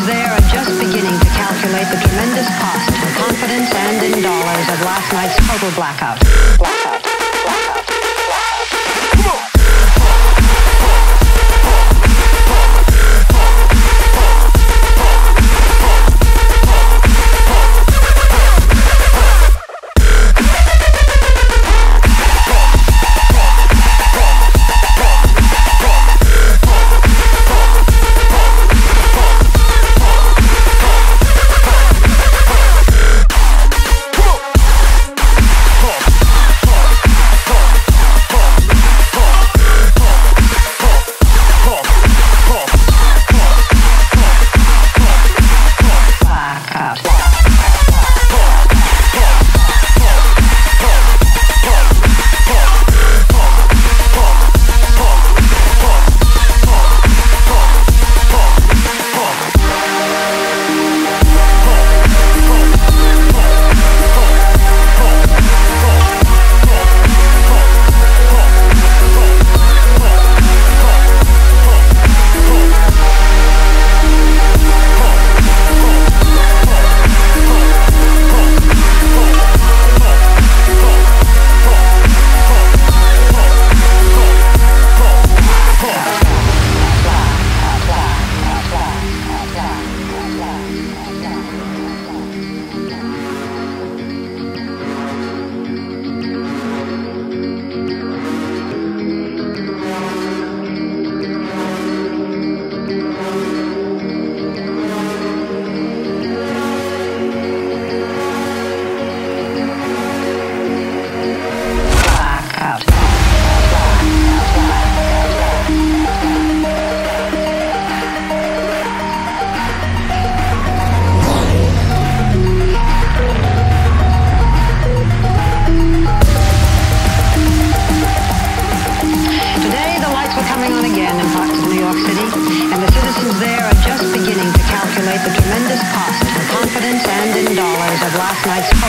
the there are just beginning to calculate the tremendous cost in confidence and in dollars of last night's total. Blackout. Blackout.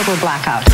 Total blackout.